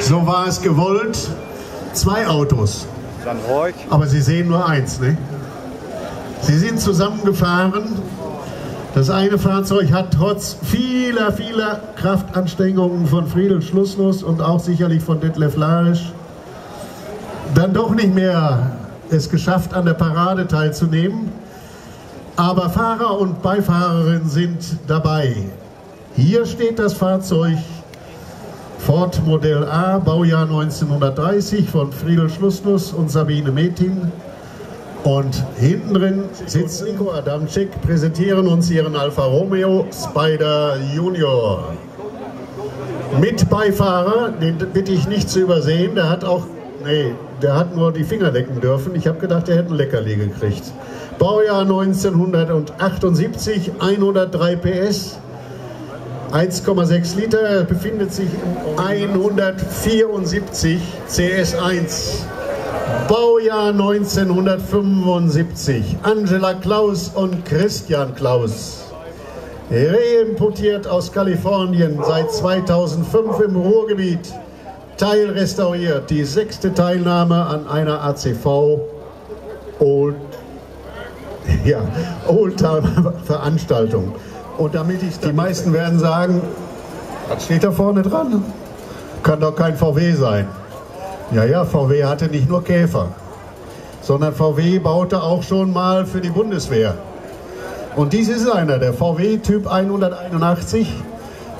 So war es gewollt. Zwei Autos. Aber Sie sehen nur eins, ne? Sie sind zusammengefahren. Das eine Fahrzeug hat trotz vieler, vieler Kraftanstrengungen von Friedel Schlussnuss und auch sicherlich von Detlef Larisch dann doch nicht mehr es geschafft, an der Parade teilzunehmen. Aber Fahrer und Beifahrerin sind dabei. Hier steht das Fahrzeug Ford Modell A, Baujahr 1930 von Friedel Schlussnuss und Sabine Metin. Und hinten drin sitzt Nico Adamczyk, präsentieren uns ihren Alfa Romeo Spider Junior. Mit Beifahrer, den bitte ich nicht zu übersehen, der hat auch, nee, der hat nur die Finger lecken dürfen. Ich habe gedacht, er hätte ein Leckerli gekriegt. Baujahr 1978, 103 PS, 1,6 Liter, befindet sich im 174 CS1. Baujahr 1975. Angela Klaus und Christian Klaus. Reimportiert aus Kalifornien seit 2005 im Ruhrgebiet. Teilrestauriert. Die sechste Teilnahme an einer ACV Old, ja, Oldtimer-Veranstaltung. Und damit ich die meisten werden sagen, was steht da vorne dran? Kann doch kein VW sein. Ja, ja, VW hatte nicht nur Käfer, sondern VW baute auch schon mal für die Bundeswehr. Und dies ist einer, der VW Typ 181,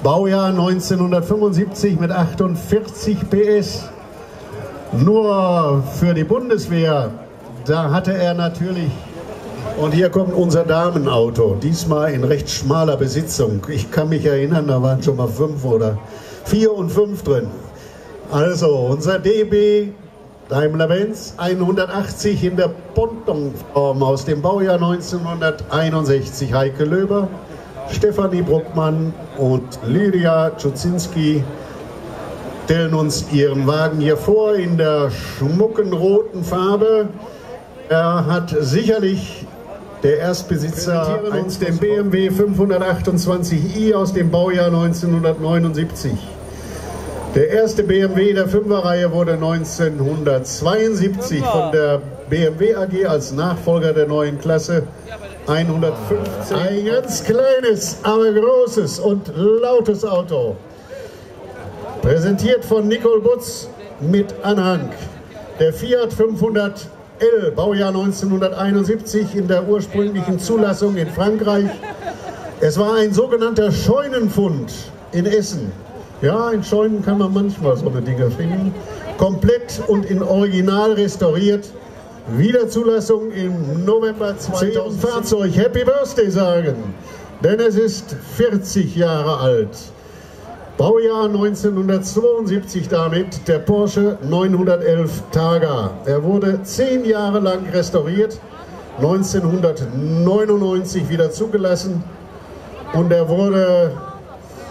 Baujahr 1975 mit 48 PS. Nur für die Bundeswehr, da hatte er natürlich und hier kommt unser Damenauto, diesmal in recht schmaler Besitzung. Ich kann mich erinnern, da waren schon mal fünf oder vier und fünf drin. Also unser DB Daimler-Benz 180 in der Pontonform aus dem Baujahr 1961. Heike Löber, Stefanie Bruckmann und Lydia Czucinski stellen uns ihren Wagen hier vor in der schmucken roten Farbe. Er hat sicherlich der Erstbesitzer uns den BMW 528i aus dem Baujahr 1979. Der erste BMW der Fünferreihe wurde 1972 von der BMW AG als Nachfolger der neuen Klasse 115. Ein ganz kleines, aber großes und lautes Auto. Präsentiert von Nicole Butz mit Anhang. Der Fiat 500L, Baujahr 1971 in der ursprünglichen Zulassung in Frankreich. Es war ein sogenannter Scheunenfund in Essen. Ja, in Scheunen kann man manchmal so eine Dinge finden. Komplett und in Original restauriert. Wiederzulassung im November 2000. Fahrzeug Happy Birthday sagen, denn es ist 40 Jahre alt. Baujahr 1972 damit der Porsche 911 Targa. Er wurde zehn Jahre lang restauriert, 1999 wieder zugelassen und er wurde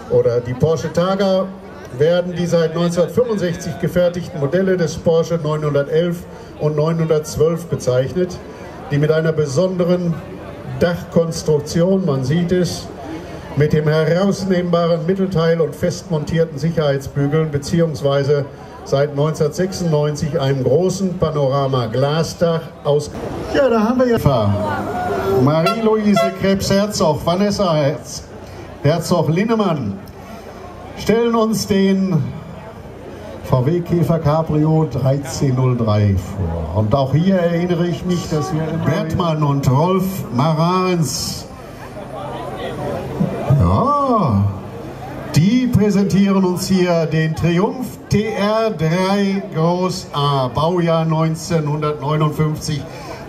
oder die Porsche Targa werden die seit 1965 gefertigten Modelle des Porsche 911 und 912 bezeichnet, die mit einer besonderen Dachkonstruktion, man sieht es, mit dem herausnehmbaren Mittelteil und fest montierten Sicherheitsbügeln beziehungsweise seit 1996 einem großen Panorama-Glasdach aus... Ja, da haben wir ja... Marie-Louise Krebs-Herzog, Vanessa Herz, Herzog Linnemann stellen uns den VW Käfer Cabrio 1303 vor. Und auch hier erinnere ich mich, dass wir Bertmann und Rolf Marans, ja, die präsentieren uns hier den Triumph TR3 Groß A, Baujahr 1959.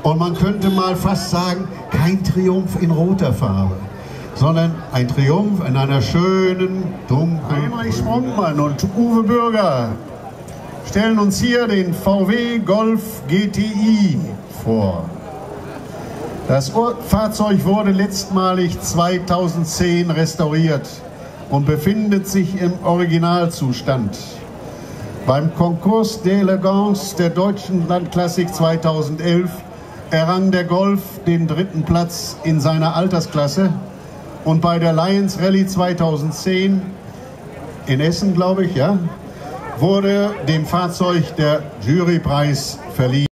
Und man könnte mal fast sagen, kein Triumph in roter Farbe sondern ein Triumph in einer schönen, dunklen... Heinrich Sprungmann und Uwe Bürger stellen uns hier den VW Golf GTI vor. Das Fahrzeug wurde letztmalig 2010 restauriert und befindet sich im Originalzustand. Beim Concours d'Elegance der deutschen Landklassik 2011 errang der Golf den dritten Platz in seiner Altersklasse und bei der Lions Rallye 2010 in Essen, glaube ich, ja, wurde dem Fahrzeug der Jurypreis verliehen.